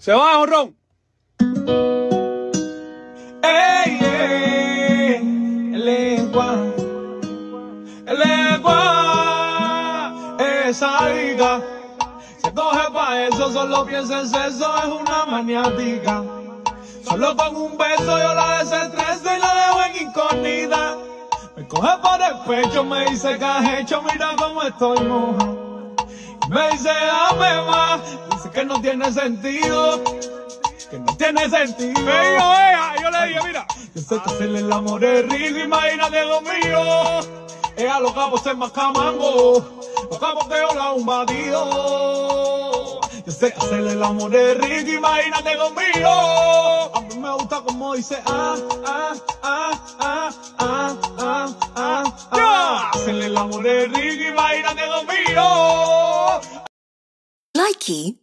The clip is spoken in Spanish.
Se va, honrón. Ey, ey, lengua, lengua, esa diga. Se coge pa' eso, solo piensa en sexo, es una maniática. Solo con un beso yo la desestreso y la dejo en incógnita. Me coge por el pecho, me dice que has hecho, mira cómo estoy moja. Me dice, dame más, que no tiene sentido. Que no tiene sentido. Yo le dije, mira. Yo sé que hacerle el amor es rico, imagínate lo mío. Ella lo capo ser más camango. Lo capo que hola un batido. Yo sé que hacerle el amor es rico, imagínate conmigo. A mí me gusta como dice, ah, ah, ah, ah, ah, ah, ah, ah, ah. Hacerle el amor es rico, imagínate conmigo. Likey.